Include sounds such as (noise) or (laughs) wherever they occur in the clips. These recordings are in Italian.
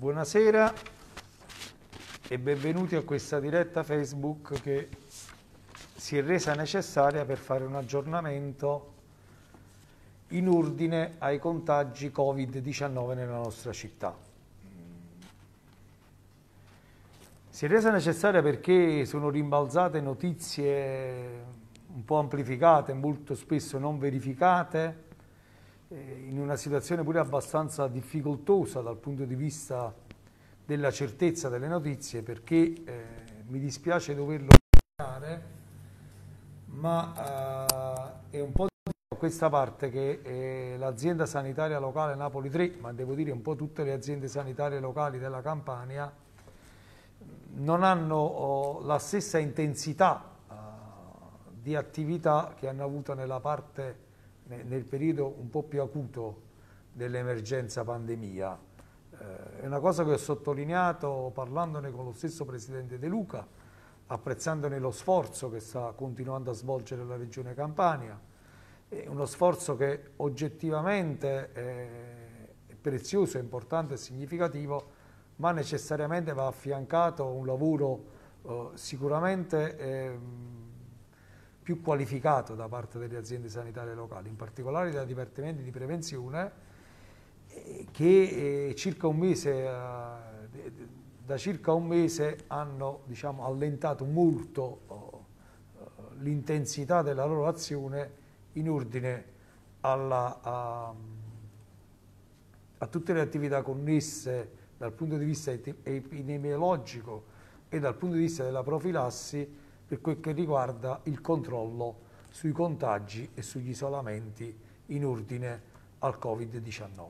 Buonasera e benvenuti a questa diretta Facebook che si è resa necessaria per fare un aggiornamento in ordine ai contagi Covid-19 nella nostra città. Si è resa necessaria perché sono rimbalzate notizie un po' amplificate, molto spesso non verificate, in una situazione pure abbastanza difficoltosa dal punto di vista della certezza delle notizie perché eh, mi dispiace doverlo fare, ma eh, è un po' questa parte che eh, l'azienda sanitaria locale Napoli 3, ma devo dire un po' tutte le aziende sanitarie locali della Campania, non hanno oh, la stessa intensità di attività che hanno avuto nella parte nel periodo un po' più acuto dell'emergenza pandemia. Eh, è una cosa che ho sottolineato parlandone con lo stesso Presidente De Luca, apprezzandone lo sforzo che sta continuando a svolgere la Regione Campania, è uno sforzo che oggettivamente è prezioso, è importante e significativo, ma necessariamente va affiancato un lavoro eh, sicuramente eh, più qualificato da parte delle aziende sanitarie locali, in particolare dai dipartimenti di prevenzione eh, che eh, circa mese, eh, da circa un mese hanno diciamo, allentato molto oh, l'intensità della loro azione in ordine alla, a, a tutte le attività connesse dal punto di vista epidemiologico e dal punto di vista della profilassi per quel che riguarda il controllo sui contagi e sugli isolamenti in ordine al Covid-19.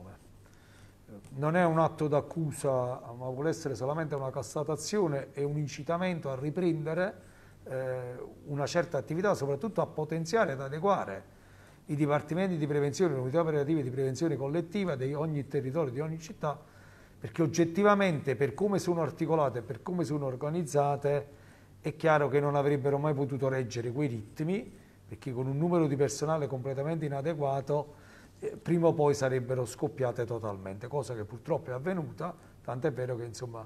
Non è un atto d'accusa, ma vuole essere solamente una constatazione e un incitamento a riprendere eh, una certa attività, soprattutto a potenziare ed adeguare i dipartimenti di prevenzione, le unità operative di prevenzione collettiva di ogni territorio, di ogni città, perché oggettivamente per come sono articolate e per come sono organizzate è chiaro che non avrebbero mai potuto reggere quei ritmi, perché con un numero di personale completamente inadeguato, eh, prima o poi sarebbero scoppiate totalmente, cosa che purtroppo è avvenuta, tant'è vero che insomma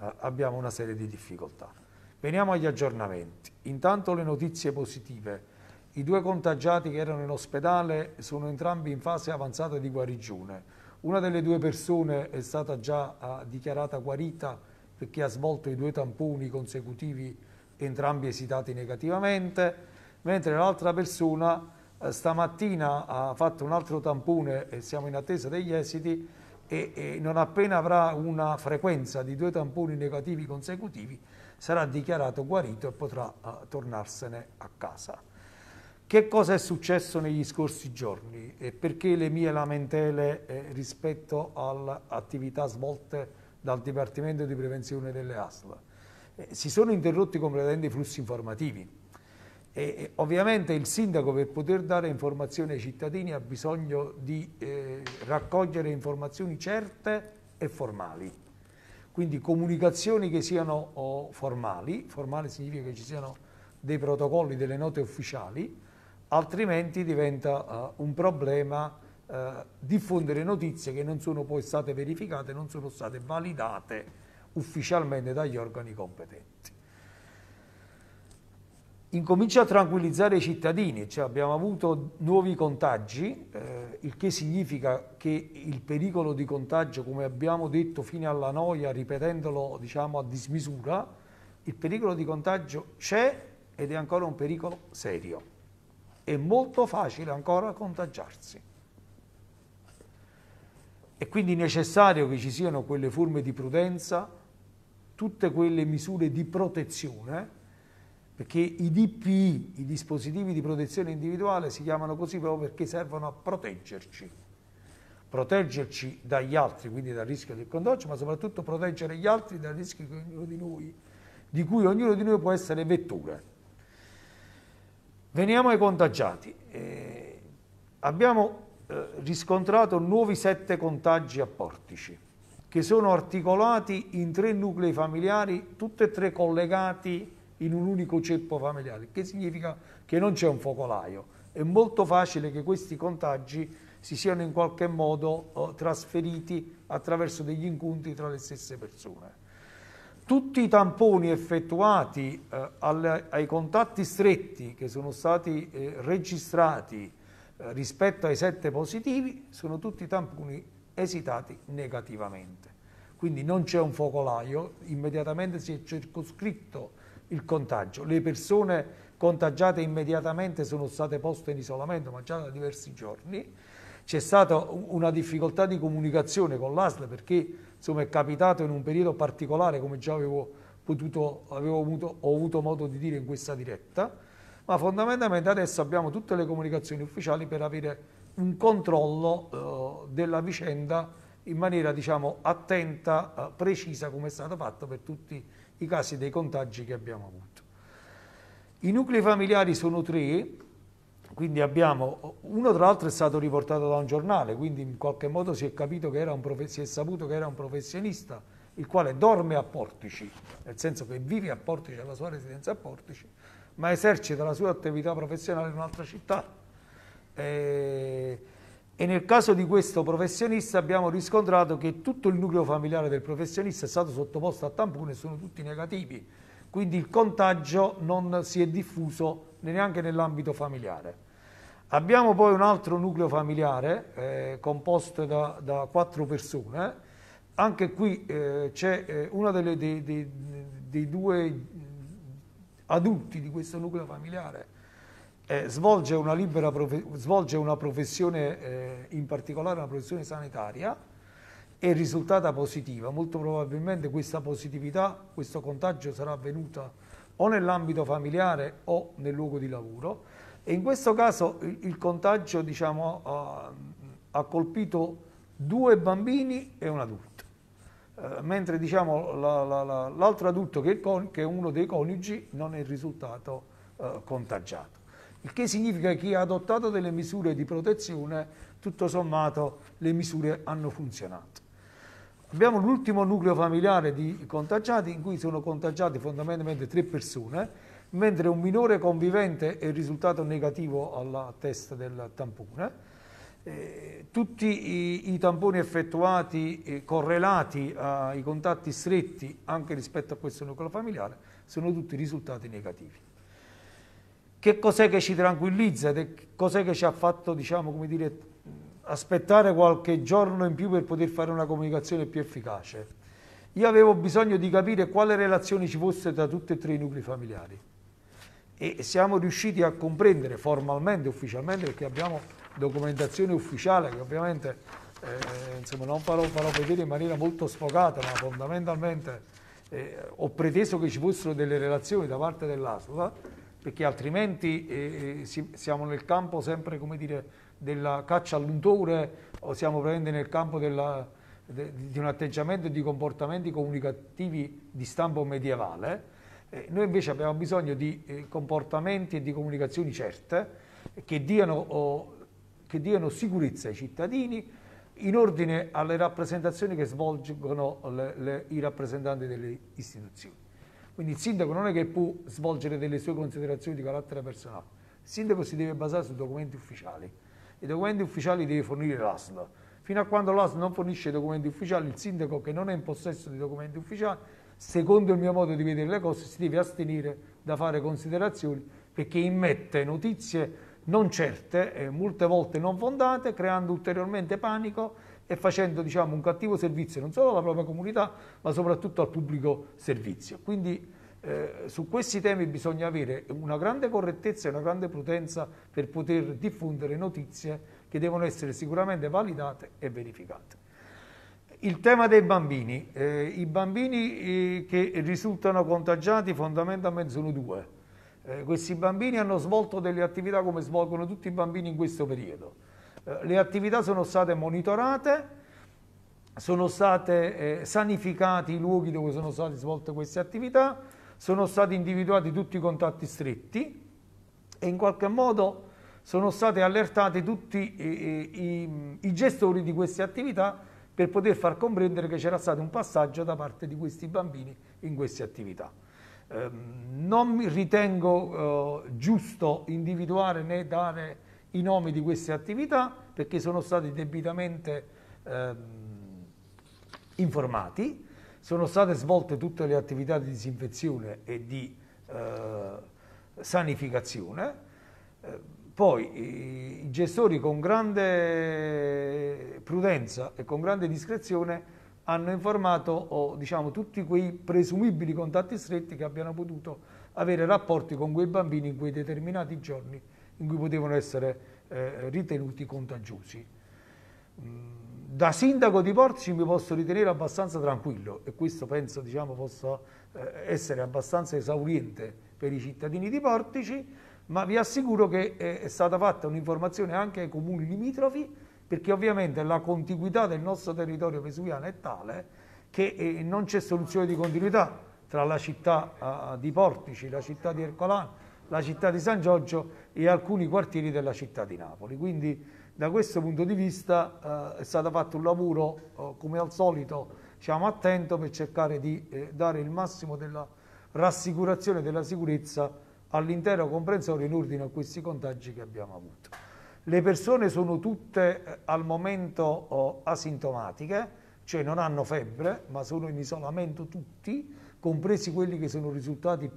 eh, abbiamo una serie di difficoltà. Veniamo agli aggiornamenti. Intanto le notizie positive. I due contagiati che erano in ospedale sono entrambi in fase avanzata di guarigione. Una delle due persone è stata già uh, dichiarata guarita perché ha svolto i due tamponi consecutivi entrambi esitati negativamente, mentre l'altra persona eh, stamattina ha fatto un altro tampone e siamo in attesa degli esiti e, e non appena avrà una frequenza di due tamponi negativi consecutivi sarà dichiarato guarito e potrà uh, tornarsene a casa. Che cosa è successo negli scorsi giorni e perché le mie lamentele eh, rispetto alle attività svolte dal Dipartimento di Prevenzione delle ASL? Eh, si sono interrotti completamente i flussi informativi. E, ovviamente il sindaco per poter dare informazioni ai cittadini ha bisogno di eh, raccogliere informazioni certe e formali. Quindi comunicazioni che siano formali, formali significa che ci siano dei protocolli, delle note ufficiali, altrimenti diventa uh, un problema uh, diffondere notizie che non sono poi state verificate, non sono state validate ufficialmente dagli organi competenti. Incomincia a tranquillizzare i cittadini, cioè abbiamo avuto nuovi contagi, eh, il che significa che il pericolo di contagio, come abbiamo detto fino alla noia, ripetendolo diciamo, a dismisura, il pericolo di contagio c'è ed è ancora un pericolo serio. È molto facile ancora contagiarsi. È quindi necessario che ci siano quelle forme di prudenza, tutte quelle misure di protezione, perché i DPI, i dispositivi di protezione individuale, si chiamano così proprio perché servono a proteggerci. Proteggerci dagli altri, quindi dal rischio del contagio, ma soprattutto proteggere gli altri dal rischio di ognuno di noi, di cui ognuno di noi può essere vettore. Veniamo ai contagiati. Eh, abbiamo eh, riscontrato nuovi sette contagi a Portici che sono articolati in tre nuclei familiari, tutti e tre collegati in un unico ceppo familiare, che significa che non c'è un focolaio. È molto facile che questi contagi si siano in qualche modo eh, trasferiti attraverso degli incontri tra le stesse persone. Tutti i tamponi effettuati eh, alle, ai contatti stretti che sono stati eh, registrati eh, rispetto ai sette positivi sono tutti tamponi esitati negativamente. Quindi non c'è un focolaio, immediatamente si è circoscritto il contagio. Le persone contagiate immediatamente sono state poste in isolamento, ma già da diversi giorni. C'è stata una difficoltà di comunicazione con l'ASL perché insomma, è capitato in un periodo particolare, come già avevo, potuto, avevo avuto, avuto modo di dire in questa diretta, ma fondamentalmente adesso abbiamo tutte le comunicazioni ufficiali per avere un controllo eh, della vicenda in maniera diciamo, attenta, eh, precisa come è stato fatto per tutti i casi dei contagi che abbiamo avuto. I nuclei familiari sono tre, quindi abbiamo, uno tra l'altro è stato riportato da un giornale, quindi in qualche modo si è, capito che era un si è saputo che era un professionista, il quale dorme a Portici, nel senso che vive a Portici, ha la sua residenza a Portici, ma esercita la sua attività professionale in un'altra città. E, e nel caso di questo professionista abbiamo riscontrato che tutto il nucleo familiare del professionista è stato sottoposto a tampone e sono tutti negativi, quindi il contagio non si è diffuso neanche nell'ambito familiare. Abbiamo poi un altro nucleo familiare eh, composto da, da, quattro persone, anche qui eh, c'è eh, uno dei, dei, dei due adulti di questo nucleo familiare eh, svolge, una libera svolge una professione, eh, in particolare una professione sanitaria, è risultata positiva. Molto probabilmente questa positività, questo contagio sarà avvenuto o nell'ambito familiare o nel luogo di lavoro. E in questo caso il, il contagio diciamo, ha, ha, colpito due bambini e un adulto, eh, mentre diciamo, la, la, la, l'altro adulto che è, che è, uno dei coniugi non è risultato eh, contagiato il che significa che chi ha adottato delle misure di protezione, tutto sommato le misure hanno funzionato. Abbiamo l'ultimo nucleo familiare di contagiati in cui sono contagiati fondamentalmente tre persone, mentre un minore convivente è risultato negativo alla test del tampone. Eh, tutti i, i, tamponi effettuati eh, correlati ai contatti stretti anche rispetto a questo nucleo familiare sono tutti risultati negativi. Che cos'è che ci tranquillizza? Cos'è che ci ha fatto, diciamo, come dire, aspettare qualche giorno in più per poter fare una comunicazione più efficace? Io avevo bisogno di capire quale relazione ci fosse tra tutti e tre i nuclei familiari e siamo riusciti a comprendere formalmente, ufficialmente, perché abbiamo documentazione ufficiale che ovviamente eh, insomma, non farò, farò, vedere in maniera molto sfogata, ma fondamentalmente eh, ho preteso che ci fossero delle relazioni da parte dell'ASLA perché altrimenti eh, eh siamo nel campo sempre dire, della caccia all'untore o siamo presenti nel campo della, de, di un atteggiamento e di comportamenti comunicativi di stampo medievale. Eh, noi invece abbiamo bisogno di eh, comportamenti e di comunicazioni certe che diano, oh, che diano sicurezza ai cittadini in ordine alle rappresentazioni che svolgono le, le, i rappresentanti delle istituzioni. Quindi il sindaco non è che può svolgere delle sue considerazioni di carattere personale, il sindaco si deve basare su documenti ufficiali. I documenti ufficiali deve fornire l'ASL. Fino a quando l'ASL non fornisce i documenti ufficiali, il sindaco che non è in possesso di documenti ufficiali, secondo il mio modo di vedere le cose, si deve astenere da fare considerazioni perché immette notizie non certe e molte volte non fondate, creando ulteriormente panico e facendo diciamo, un cattivo servizio non solo alla propria comunità, ma soprattutto al pubblico servizio. Quindi eh, su questi temi bisogna avere una grande correttezza e una grande prudenza per poter diffondere notizie che devono essere sicuramente validate e verificate. Il tema dei bambini. Eh, I bambini eh, che risultano contagiati fondamentalmente sono due. Eh, questi bambini hanno svolto delle attività come svolgono tutti i bambini in questo periodo le attività sono state monitorate, sono stati eh, sanificati i luoghi dove sono state svolte queste attività, sono stati individuati tutti i contatti stretti e in qualche modo sono stati allertati tutti i, i, i gestori di queste attività per poter far comprendere che c'era stato un passaggio da parte di questi bambini in queste attività. Eh, non ritengo eh, giusto individuare né dare i nomi di queste attività perché sono stati debitamente eh, informati, sono state svolte tutte le attività di disinfezione e di eh, sanificazione. Eh, poi i, gestori con grande prudenza e con grande discrezione hanno informato diciamo, tutti quei presumibili contatti stretti che abbiano potuto avere rapporti con quei bambini in quei determinati giorni in cui potevano essere eh, ritenuti contagiosi. Mm, da sindaco di Portici mi posso ritenere abbastanza tranquillo e questo penso diciamo, possa eh, essere abbastanza esauriente per i cittadini di Portici, ma vi assicuro che è stata fatta un'informazione anche ai comuni limitrofi perché ovviamente la contiguità del nostro territorio vesuviano è tale che eh, non c'è soluzione di continuità tra la città di Portici, la città di Ercolano, la città di San Giorgio e alcuni quartieri della città di Napoli. Quindi da questo punto di vista eh, è stato fatto un lavoro, eh, come al solito, diciamo, attento per cercare di eh, dare il massimo della rassicurazione e della sicurezza all'intero comprensorio in ordine a questi contagi che abbiamo avuto. Le persone sono tutte eh, al momento oh, asintomatiche, cioè non hanno febbre, ma sono in isolamento tutti, compresi quelli che sono risultati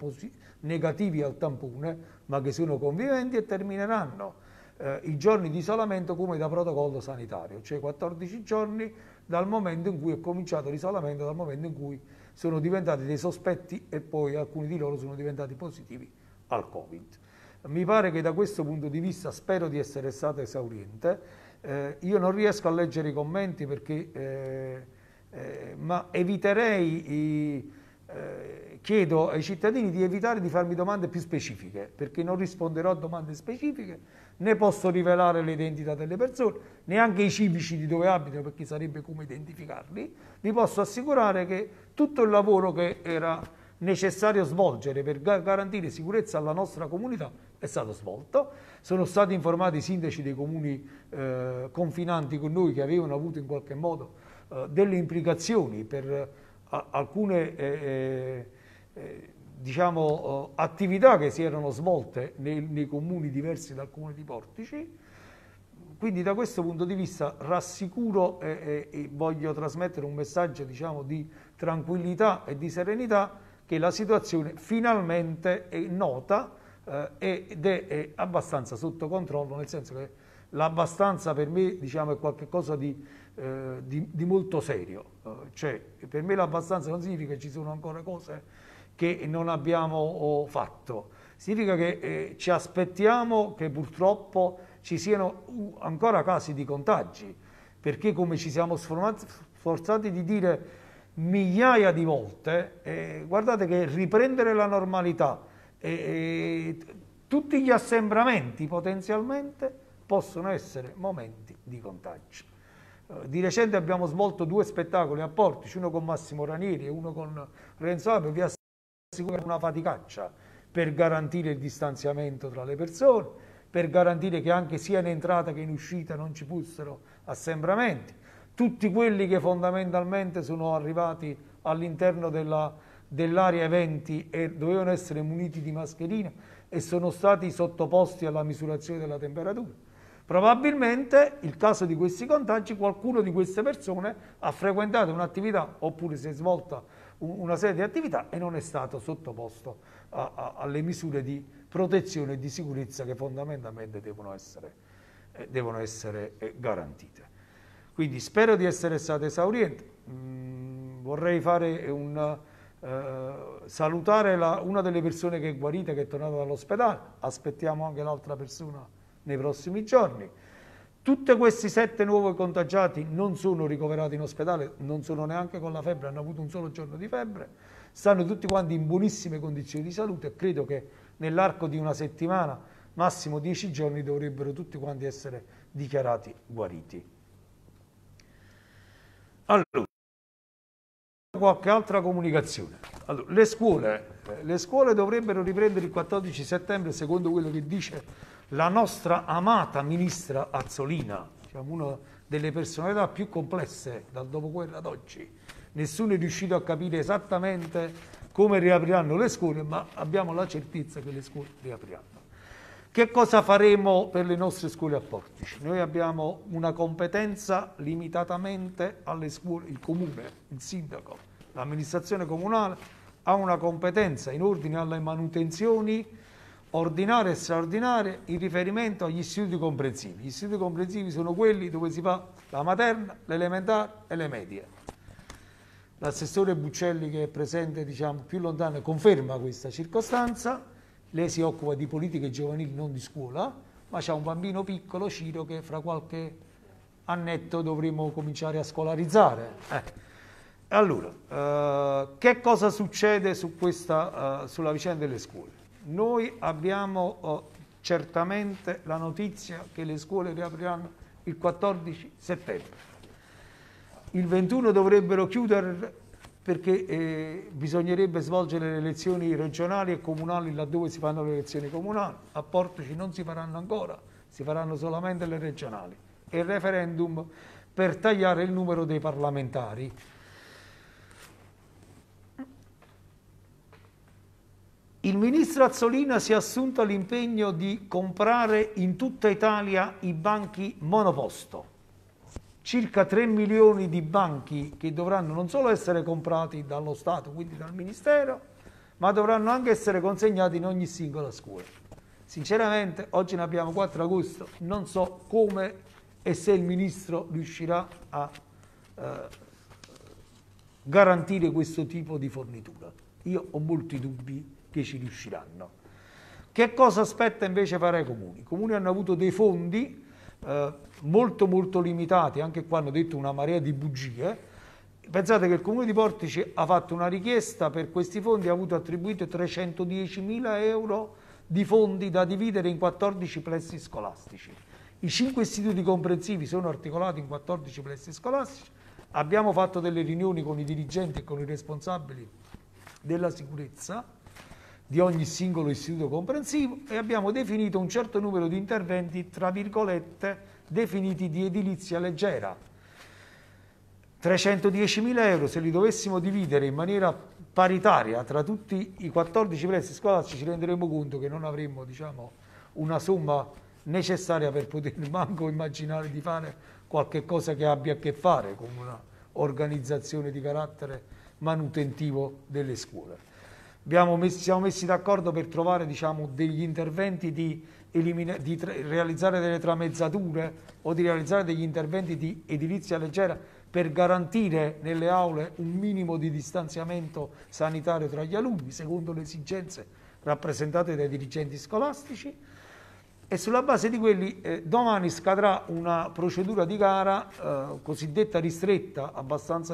negativi al tampone, ma che sono conviventi e termineranno eh, i giorni di isolamento come da protocollo sanitario, cioè 14 giorni dal momento in cui è cominciato l'isolamento, dal momento in cui sono diventati dei sospetti e poi alcuni di loro sono diventati positivi al Covid. Mi pare che da questo punto di vista spero di essere stato esauriente. Eh, io non riesco a leggere i commenti perché, eh, eh, ma eviterei, i, eh, chiedo ai cittadini di evitare di farmi domande più specifiche perché non risponderò a domande specifiche, né posso rivelare le identità delle persone, neanche i civici di dove abitano perché sarebbe come identificarli. Vi posso assicurare che tutto il lavoro che era necessario svolgere per garantire sicurezza alla nostra comunità è stato svolto. Sono stati informati i sindaci dei comuni eh, confinanti con noi che avevano avuto in qualche modo eh, delle implicazioni per alcune eh, eh, diciamo, attività che si erano svolte nei, nei comuni diversi dal comune di Portici. Quindi da questo punto di vista rassicuro e, e voglio trasmettere un messaggio diciamo, di tranquillità e di serenità che la situazione finalmente è nota eh, ed è, è, abbastanza sotto controllo, nel senso che l'abbastanza per me diciamo, è qualcosa di, eh, di, di molto serio. Eh, cioè, per me l'abbastanza non significa che ci sono ancora cose che non abbiamo fatto, significa che eh, ci aspettiamo che purtroppo ci siano uh, ancora casi di contagi, perché come ci siamo sforzati di dire migliaia di volte, eh, guardate che riprendere la normalità e, e tutti gli assembramenti potenzialmente possono essere momenti di contagio. Eh, di recente abbiamo svolto due spettacoli a Portici, uno con Massimo Ranieri e uno con Renzo Apio, vi assicuro una faticaccia per garantire il distanziamento tra le persone, per garantire che anche sia in entrata che in uscita non ci fossero assembramenti tutti quelli che fondamentalmente sono arrivati all'interno dell'area eventi e dovevano essere muniti di mascherina e sono stati sottoposti alla misurazione della temperatura. Probabilmente, il caso di questi contagi, qualcuno di queste persone ha frequentato un'attività oppure si è svolta una serie di attività e non è stato sottoposto a, a, alle misure di protezione e di sicurezza che fondamentalmente devono essere, eh, devono essere eh, garantite. Quindi spero di essere stato esauriente. Mm, vorrei un, eh, salutare la, una delle persone che è guarita, che è tornata dall'ospedale. Aspettiamo anche l'altra persona nei prossimi giorni. Tutti questi sette nuovi contagiati non sono ricoverati in ospedale, non sono neanche con la febbre, hanno avuto un solo giorno di febbre, stanno tutti quanti in buonissime condizioni di salute e credo che nell'arco di una settimana, massimo dieci giorni, dovrebbero tutti quanti essere dichiarati guariti. Allora, qualche altra comunicazione. Allora, le, scuole, le scuole dovrebbero riprendere il 14 settembre, secondo quello che dice la nostra amata ministra Azzolina, diciamo una delle personalità più complesse dal dopoguerra ad oggi. Nessuno è riuscito a capire esattamente come riapriranno le scuole, ma abbiamo la certezza che le scuole riapriranno. Che cosa faremo per le nostre scuole a Portici? Noi abbiamo una competenza limitatamente alle scuole, il comune, il sindaco, l'amministrazione comunale ha una competenza in ordine alle manutenzioni ordinarie e straordinarie in riferimento agli istituti comprensivi. Gli istituti comprensivi sono quelli dove si fa la materna, l'elementare e le medie. L'assessore Buccelli che è presente diciamo, più lontano conferma questa circostanza lei si occupa di politiche giovanili, non di scuola, ma c'è un bambino piccolo, Ciro, che fra qualche annetto dovremo cominciare a scolarizzare. Eh. Allora, eh, che cosa succede su questa, eh, sulla vicenda delle scuole? Noi abbiamo oh, certamente la notizia che le scuole riapriranno il 14 settembre. Il 21 dovrebbero chiudere perché eh, bisognerebbe svolgere le elezioni regionali e comunali laddove si fanno le elezioni comunali. A Portici non si faranno ancora, si faranno solamente le regionali. E il referendum per tagliare il numero dei parlamentari. Il ministro Azzolina si è assunto l'impegno di comprare in tutta Italia i banchi monoposto circa 3 milioni di banchi che dovranno non solo essere comprati dallo Stato, quindi dal Ministero, ma dovranno anche essere consegnati in ogni singola scuola. Sinceramente, oggi ne abbiamo 4 agosto, non so come e se il Ministro riuscirà a eh, garantire questo tipo di fornitura. Io ho molti dubbi che ci riusciranno. Che cosa aspetta invece fare ai comuni? I comuni hanno avuto dei fondi eh, molto molto limitati, anche qua hanno detto una marea di bugie. Pensate che il Comune di Portici ha fatto una richiesta per questi fondi, ha avuto attribuito 310 mila euro di fondi da dividere in 14 plessi scolastici. I cinque istituti comprensivi sono articolati in 14 plessi scolastici. Abbiamo fatto delle riunioni con i dirigenti e con i responsabili della sicurezza di ogni singolo istituto comprensivo e abbiamo definito un certo numero di interventi, tra virgolette, definiti di edilizia leggera. 310.000 euro, se li dovessimo dividere in maniera paritaria tra tutti i 14 prezzi scolastici, ci renderemo conto che non avremmo diciamo, una somma necessaria per poter (laughs) manco immaginare di fare qualche cosa che abbia a che fare con un'organizzazione di carattere manutentivo delle scuole messi, siamo messi d'accordo per trovare diciamo, degli interventi di, di realizzare delle tramezzature o di realizzare degli interventi di edilizia leggera per garantire nelle aule un minimo di distanziamento sanitario tra gli alunni, secondo le esigenze rappresentate dai dirigenti scolastici. E sulla base di quelli eh, domani scadrà una procedura di gara eh, cosiddetta ristretta,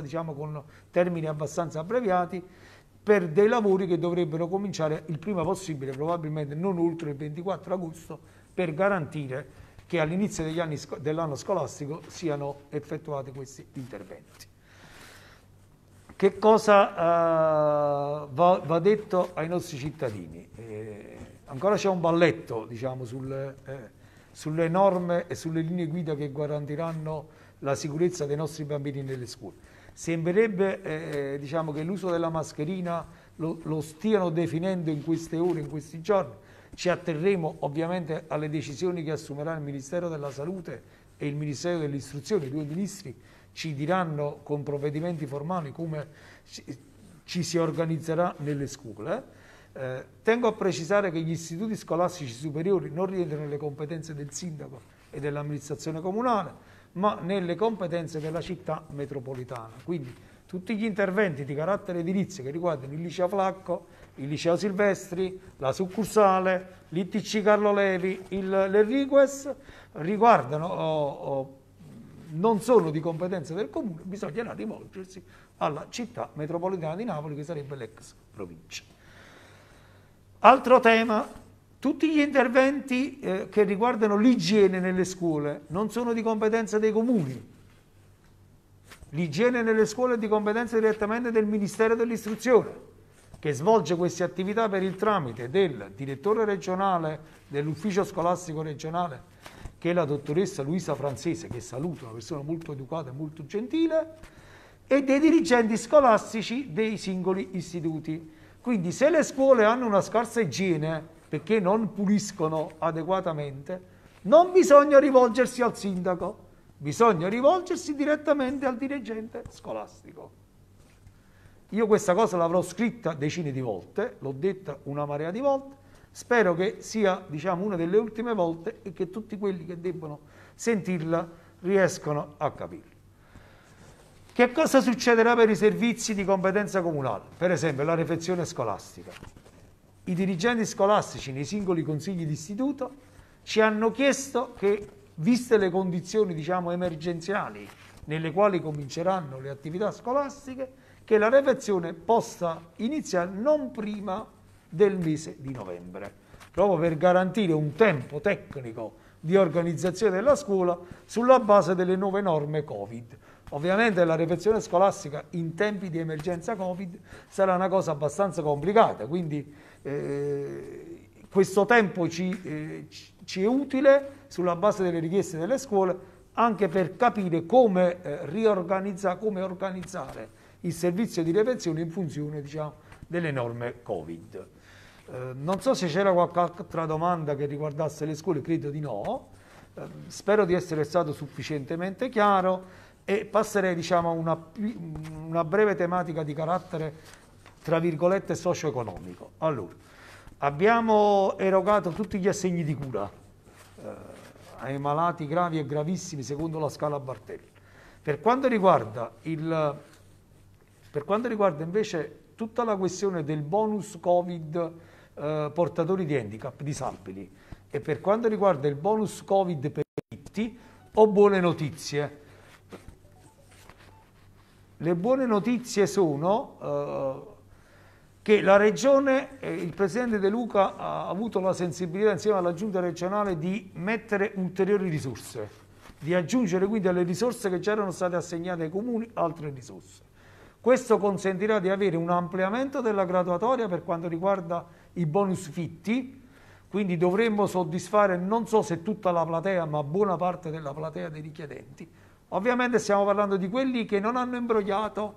diciamo, con termini abbastanza abbreviati, per dei lavori che dovrebbero cominciare il prima possibile, probabilmente non oltre il 24 agosto, per garantire che all'inizio dell'anno scolastico siano effettuati questi interventi. Che cosa uh, va, va, detto ai nostri cittadini? Eh, ancora c'è un balletto diciamo, sulle, eh, sulle norme e sulle linee guida che garantiranno la sicurezza dei nostri bambini nelle scuole Sembrerebbe eh, diciamo che l'uso della mascherina lo, lo stiano definendo in queste ore, in questi giorni. Ci atterremo ovviamente alle decisioni che assumerà il Ministero della Salute e il Ministero dell'Istruzione, i due ministri ci diranno con provvedimenti formali come ci, ci si organizzerà nelle scuole. Eh, tengo a precisare che gli istituti scolastici superiori non rientrano nelle competenze del sindaco e dell'amministrazione comunale, ma nelle competenze della città metropolitana. Quindi tutti gli interventi di carattere edilizio che riguardano il liceo Flacco, il liceo Silvestri, la succursale, l'ITC Carlo Levi, il, l'Enriquez, riguardano o, o, non sono di competenza del comune, bisognerà rivolgersi alla città metropolitana di Napoli che sarebbe l'ex provincia. Altro tema tutti gli interventi eh, che riguardano l'igiene nelle scuole non sono di competenza dei comuni. L'igiene nelle scuole è di competenza direttamente del Ministero dell'Istruzione, che svolge queste attività per il tramite del direttore regionale dell'ufficio scolastico regionale, che è la dottoressa Luisa Francese, che saluto, una persona molto educata e molto gentile, e dei dirigenti scolastici dei singoli istituti. Quindi se le scuole hanno una scarsa igiene, perché non puliscono adeguatamente, non bisogna rivolgersi al sindaco, bisogna rivolgersi direttamente al dirigente scolastico. Io questa cosa l'avrò scritta decine di volte, l'ho detta una marea di volte, spero che sia diciamo, una delle ultime volte e che tutti quelli che debbono sentirla riescano a capirla. Che cosa succederà per i servizi di competenza comunale? Per esempio la refezione scolastica. I dirigenti scolastici nei singoli consigli di istituto ci hanno chiesto che, viste le condizioni diciamo, emergenziali nelle quali cominceranno le attività scolastiche, che la refezione possa iniziare non prima del mese di novembre, proprio per garantire un tempo tecnico di organizzazione della scuola sulla base delle nuove norme Covid. Ovviamente la refezione scolastica in tempi di emergenza Covid sarà una cosa abbastanza complicata, quindi eh, questo tempo ci, eh, ci, è utile sulla base delle richieste delle scuole anche per capire come eh, riorganizzare, come organizzare il servizio di refezione in funzione diciamo, delle norme Covid. Eh, non so se c'era qualche altra domanda che riguardasse le scuole, credo di no. Eh, spero di essere stato sufficientemente chiaro e passerei diciamo, a una, una breve tematica di carattere, tra virgolette, socio-economico. Allora, abbiamo erogato tutti gli assegni di cura eh, ai malati gravi e gravissimi secondo la scala Bartelli. Per quanto riguarda il per quanto riguarda invece tutta la questione del bonus Covid eh, portatori di handicap disabili e per quanto riguarda il bonus Covid per i diritti, ho buone notizie. Le buone notizie sono eh, che la Regione, eh, il Presidente De Luca ha avuto la sensibilità insieme alla Giunta regionale di mettere ulteriori risorse, di aggiungere quindi alle risorse che già erano state assegnate ai comuni altre risorse. Questo consentirà di avere un ampliamento della graduatoria per quanto riguarda i bonus fitti, quindi dovremmo soddisfare non so se tutta la platea, ma buona parte della platea dei richiedenti. Ovviamente stiamo parlando di quelli che non hanno imbrogliato,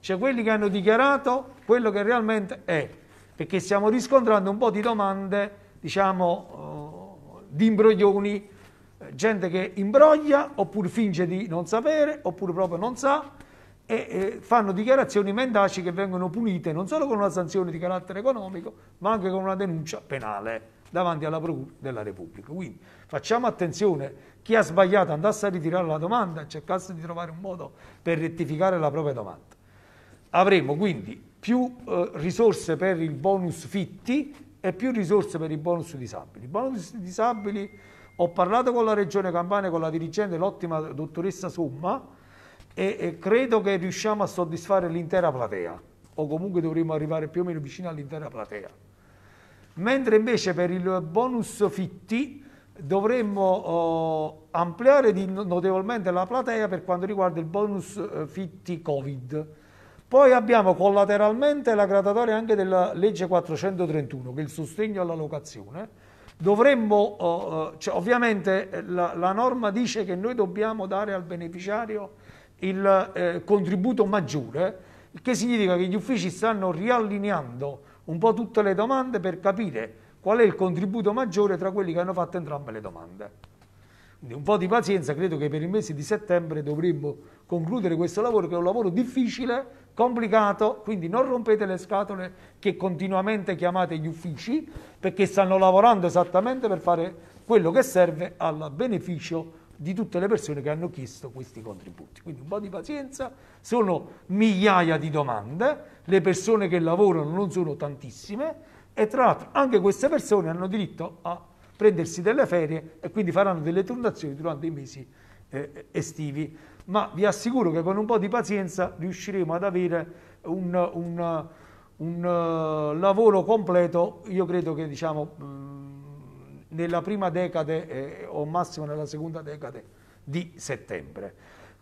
cioè quelli che hanno dichiarato quello che realmente è, perché stiamo riscontrando un po' di domande, diciamo, uh, di imbroglioni, eh, gente che imbroglia oppure finge di non sapere oppure proprio non sa e eh, fanno dichiarazioni mendaci che vengono punite non solo con una sanzione di carattere economico, ma anche con una denuncia penale davanti alla Procura della Repubblica. Quindi facciamo attenzione, chi ha sbagliato andasse a ritirare la domanda cercasse di trovare un modo per rettificare la propria domanda. Avremo quindi più eh, risorse per il bonus fitti e più risorse per i bonus disabili. I bonus disabili, ho parlato con la Regione Campania, con la dirigente, l'ottima dottoressa Somma, e, e credo che riusciamo a soddisfare l'intera platea, o comunque dovremo arrivare più o meno vicino all'intera platea. Mentre invece per il bonus fitti dovremmo oh, ampliare notevolmente la platea per quanto riguarda il bonus eh, fitti Covid. Poi abbiamo collateralmente la gradatoria anche della legge 431, che è il sostegno alla locazione. Dovremmo, oh, cioè, ovviamente la, la norma dice che noi dobbiamo dare al beneficiario il eh, contributo maggiore, il che significa che gli uffici stanno riallineando un po' tutte le domande per capire qual è il contributo maggiore tra quelli che hanno fatto entrambe le domande. Quindi un po' di pazienza, credo che per il mese di settembre dovremmo concludere questo lavoro che è un lavoro difficile, complicato, quindi non rompete le scatole che continuamente chiamate gli uffici perché stanno lavorando esattamente per fare quello che serve al beneficio di tutte le persone che hanno chiesto questi contributi. Quindi un po' di pazienza, sono migliaia di domande, le persone che lavorano non sono tantissime e tra l'altro anche queste persone hanno diritto a prendersi delle ferie e quindi faranno delle turnazioni durante i mesi eh, estivi. Ma vi assicuro che con un po' di pazienza riusciremo ad avere un, un, un uh, lavoro completo, io credo che diciamo... Mh, nella prima decade eh, o massimo nella seconda decade di settembre.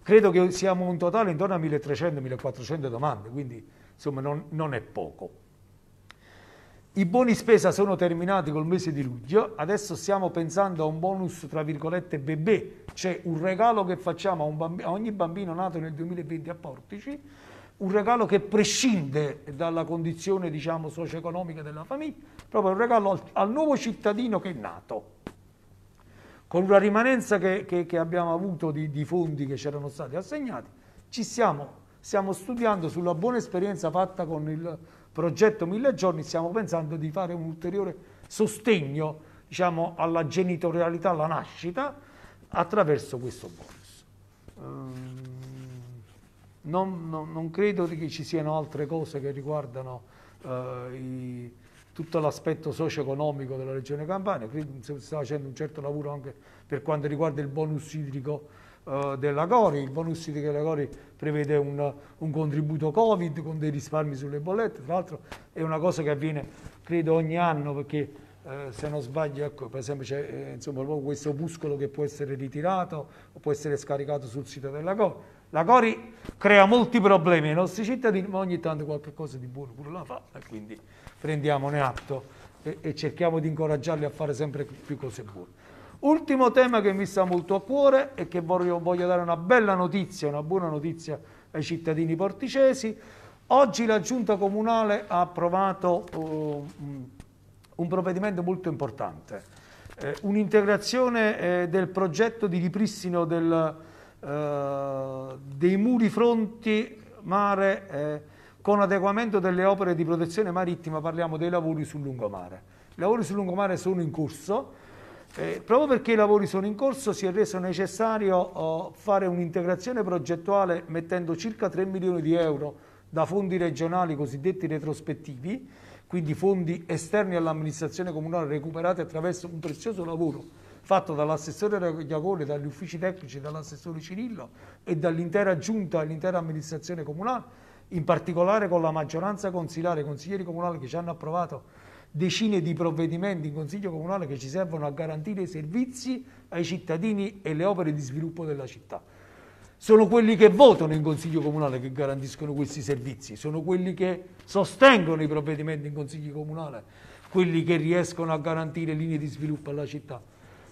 Credo che siamo un totale intorno a 1300-1400 domande, quindi insomma non, non è poco. I buoni spesa sono terminati col mese di luglio, adesso stiamo pensando a un bonus tra virgolette bebè, cioè un regalo che facciamo a, bambino, a ogni bambino nato nel 2020 a Portici, un regalo che prescinde dalla condizione diciamo, socio-economica della famiglia, proprio un regalo al, al, nuovo cittadino che è nato, con una rimanenza che, che, che abbiamo avuto di, di, fondi che c'erano stati assegnati, ci stiamo, stiamo studiando sulla buona esperienza fatta con il progetto Mille Giorni, stiamo pensando di fare un ulteriore sostegno diciamo, alla genitorialità, alla nascita, attraverso questo bonus. Um, non, non, non, credo che ci siano altre cose che riguardano uh, i, tutto l'aspetto socio-economico della Regione Campania, credo si sta facendo un certo lavoro anche per quanto riguarda il bonus idrico uh, della Cori, il bonus idrico della Cori prevede un, un, contributo Covid con dei risparmi sulle bollette, tra l'altro è una cosa che avviene credo ogni anno perché eh, se non sbaglio, ecco, per esempio c'è eh, insomma, questo opuscolo che può essere ritirato o può essere scaricato sul sito della Cori. La Cori crea molti problemi ai nostri cittadini, ma ogni tanto qualche cosa di buono pure la fa e quindi prendiamone atto e, e cerchiamo di incoraggiarli a fare sempre più cose buone. Ultimo tema che mi sta molto a cuore e che voglio, voglio dare una bella notizia, una buona notizia ai cittadini porticesi. Oggi la Giunta Comunale ha approvato uh, un provvedimento molto importante, eh, un'integrazione eh, del progetto di ripristino del, eh, dei muri fronti mare eh, con adeguamento delle opere di protezione marittima, parliamo dei lavori sul lungomare. I lavori sul lungomare sono in corso, eh, proprio perché i lavori sono in corso si è reso necessario oh, fare un'integrazione progettuale mettendo circa 3 milioni di euro da fondi regionali cosiddetti retrospettivi, quindi fondi esterni all'amministrazione comunale recuperati attraverso un prezioso lavoro fatto dall'assessore Iacore, dagli uffici tecnici, dall'assessore Cirillo e dall'intera giunta e l'intera amministrazione comunale, in particolare con la maggioranza consilare, i consiglieri comunali che ci hanno approvato decine di provvedimenti in Consiglio Comunale che ci servono a garantire i servizi ai cittadini e le opere di sviluppo della città. Sono quelli che votano in Consiglio Comunale che garantiscono questi servizi, sono quelli che sostengono i provvedimenti in Consiglio Comunale, quelli che riescono a garantire linee di sviluppo alla città.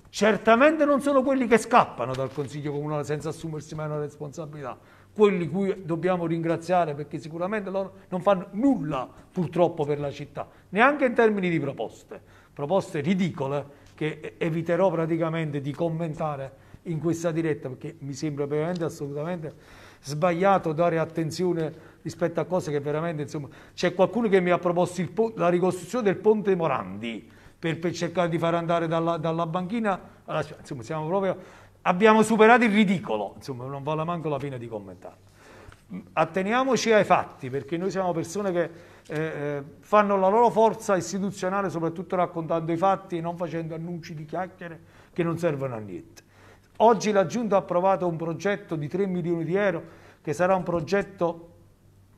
Certamente non sono quelli che scappano dal Consiglio Comunale senza assumersi mai una responsabilità, quelli cui dobbiamo ringraziare perché sicuramente loro non fanno nulla purtroppo per la città, neanche in termini di proposte, proposte ridicole che eviterò praticamente di commentare in questa diretta perché mi sembra veramente assolutamente sbagliato dare attenzione rispetto a cose che veramente insomma c'è qualcuno che mi ha proposto la ricostruzione del ponte Morandi per, per cercare di far andare dalla, dalla banchina alla, insomma siamo proprio abbiamo superato il ridicolo. Insomma non vale manco la pena di commentare. Atteniamoci ai fatti perché noi siamo persone che eh, eh, fanno la loro forza istituzionale soprattutto raccontando i fatti e non facendo annunci di chiacchiere che non servono a niente. Oggi la Giunta ha approvato un progetto di 3 milioni di euro che sarà un progetto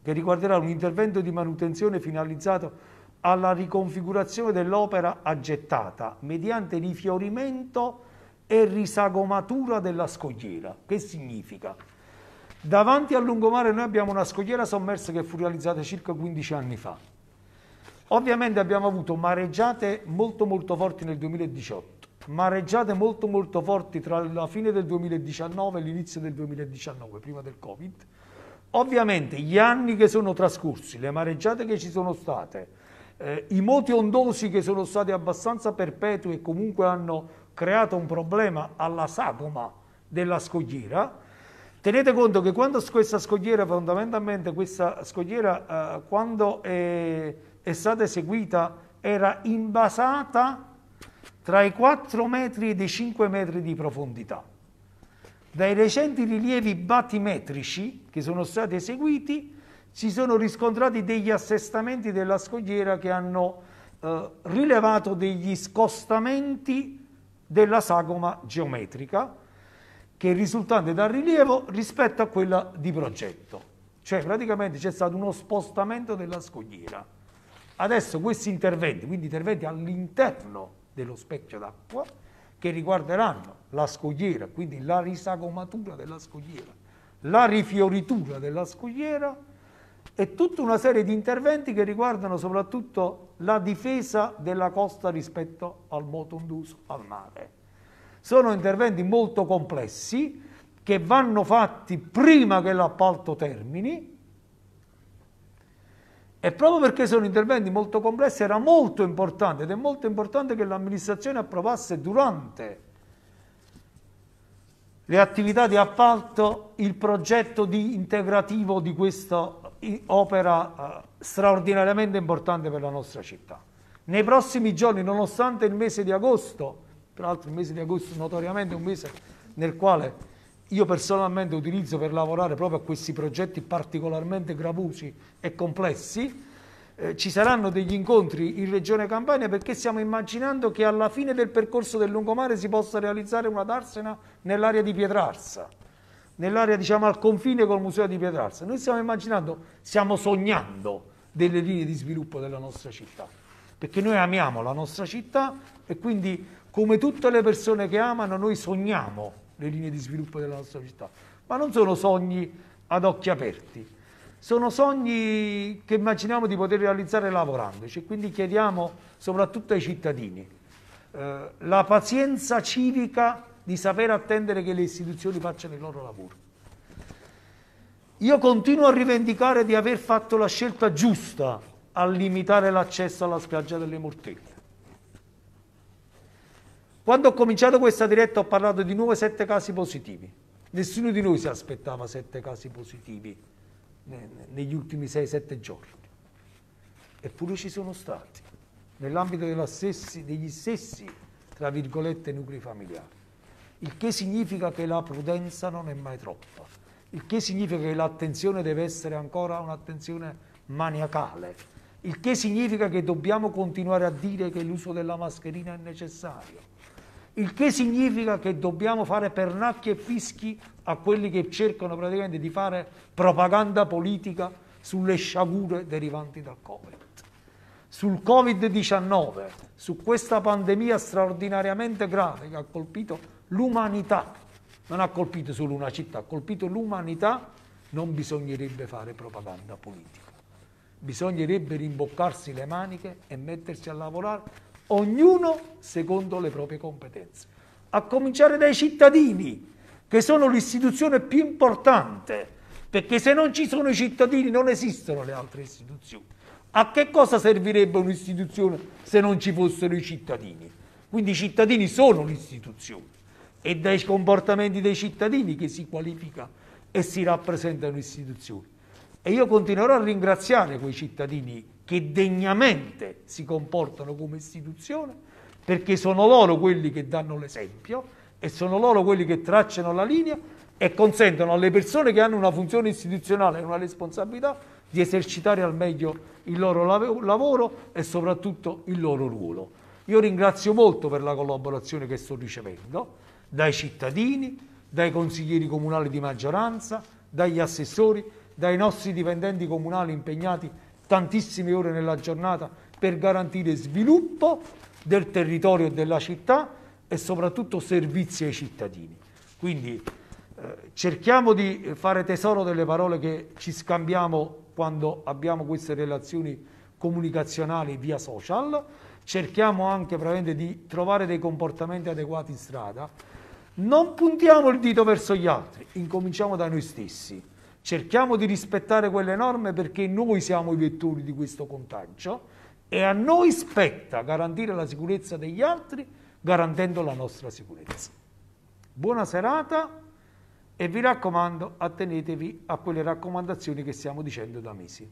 che riguarderà un intervento di manutenzione finalizzato alla riconfigurazione dell'opera aggettata mediante rifiorimento e risagomatura della scogliera. Che significa? Davanti al lungomare noi abbiamo una scogliera sommersa che fu realizzata circa 15 anni fa. Ovviamente abbiamo avuto mareggiate molto molto forti nel 2018 mareggiate molto molto forti tra la fine del 2019 e l'inizio del 2019, prima del Covid. Ovviamente gli anni che sono trascorsi, le mareggiate che ci sono state, eh, i moti ondosi che sono stati abbastanza perpetui e comunque hanno creato un problema alla sagoma della scogliera, tenete conto che quando questa scogliera, fondamentalmente questa scogliera, eh, quando è, è stata eseguita, era invasata tra i 4 metri ed i 5 metri di profondità. Dai recenti rilievi batimetrici che sono stati eseguiti si sono riscontrati degli assestamenti della scogliera che hanno eh, rilevato degli scostamenti della sagoma geometrica che è risultante dal rilievo rispetto a quella di progetto. Cioè praticamente c'è stato uno spostamento della scogliera. Adesso questi interventi, quindi interventi all'interno dello specchio d'acqua che riguarderanno la scogliera, quindi la risagomatura della scogliera, la rifioritura della scogliera e tutta una serie di interventi che riguardano soprattutto la difesa della costa rispetto al moto ondoso, al mare. Sono interventi molto complessi che vanno fatti prima che l'appalto termini E proprio perché sono interventi molto complessi era molto importante ed è molto importante che l'amministrazione approvasse durante le attività di appalto il progetto di integrativo di questa opera eh, straordinariamente importante per la nostra città. Nei prossimi giorni, nonostante il mese di agosto, tra l'altro il mese di agosto è notoriamente un mese nel quale io personalmente utilizzo per lavorare proprio a questi progetti particolarmente gravosi e complessi, eh, ci saranno degli incontri in Regione Campania perché stiamo immaginando che alla fine del percorso del lungomare si possa realizzare una darsena nell'area di Pietrarsa, nell'area diciamo al confine col Museo di Pietrarsa. Noi stiamo immaginando, stiamo sognando delle linee di sviluppo della nostra città, perché noi amiamo la nostra città e quindi come tutte le persone che amano noi sogniamo le linee di sviluppo della nostra città, ma non sono sogni ad occhi aperti, sono sogni che immaginiamo di poter realizzare lavorandoci e quindi chiediamo soprattutto ai cittadini eh, la pazienza civica di saper attendere che le istituzioni facciano il loro lavoro. Io continuo a rivendicare di aver fatto la scelta giusta a limitare l'accesso alla spiaggia delle Mortelle. Quando ho cominciato questa diretta ho parlato di nuovi sette casi positivi. Nessuno di noi si aspettava sette casi positivi negli ultimi 6-7 giorni. Eppure ci sono stati, nell'ambito degli stessi, tra virgolette, nuclei familiari. Il che significa che la prudenza non è mai troppa. Il che significa che l'attenzione deve essere ancora un'attenzione maniacale. Il che significa che dobbiamo continuare a dire che l'uso della mascherina è necessario il che significa che dobbiamo fare pernacchi e fischi a quelli che cercano praticamente di fare propaganda politica sulle sciagure derivanti dal Covid. Sul Covid-19, su questa pandemia straordinariamente grave che ha colpito l'umanità, non ha colpito solo una città, ha colpito l'umanità, non bisognerebbe fare propaganda politica. Bisognerebbe rimboccarsi le maniche e mettersi a lavorare ognuno secondo le proprie competenze, a cominciare dai cittadini, che sono l'istituzione più importante, perché se non ci sono i cittadini non esistono le altre istituzioni. A che cosa servirebbe un'istituzione se non ci fossero i cittadini? Quindi i cittadini sono l'istituzione, è dai comportamenti dei cittadini che si qualifica e si rappresentano l'istituzione. E io continuerò a ringraziare quei cittadini che degnamente si comportano come istituzione, perché sono loro quelli che danno l'esempio e sono loro quelli che tracciano la linea e consentono alle persone che hanno una funzione istituzionale e una responsabilità di esercitare al meglio il loro lavoro e soprattutto il loro ruolo. Io ringrazio molto per la collaborazione che sto ricevendo dai cittadini, dai consiglieri comunali di maggioranza, dagli assessori, dai nostri dipendenti comunali impegnati tantissime ore nella giornata per garantire sviluppo del territorio e della città e soprattutto servizi ai cittadini. Quindi eh, cerchiamo di fare tesoro delle parole che ci scambiamo quando abbiamo queste relazioni comunicazionali via social, cerchiamo anche di trovare dei comportamenti adeguati in strada, non puntiamo il dito verso gli altri, incominciamo da noi stessi cerchiamo di rispettare quelle norme perché noi siamo i vettori di questo contagio e a noi spetta garantire la sicurezza degli altri garantendo la nostra sicurezza. Buona serata e vi raccomando attenetevi a quelle raccomandazioni che stiamo dicendo da mesi.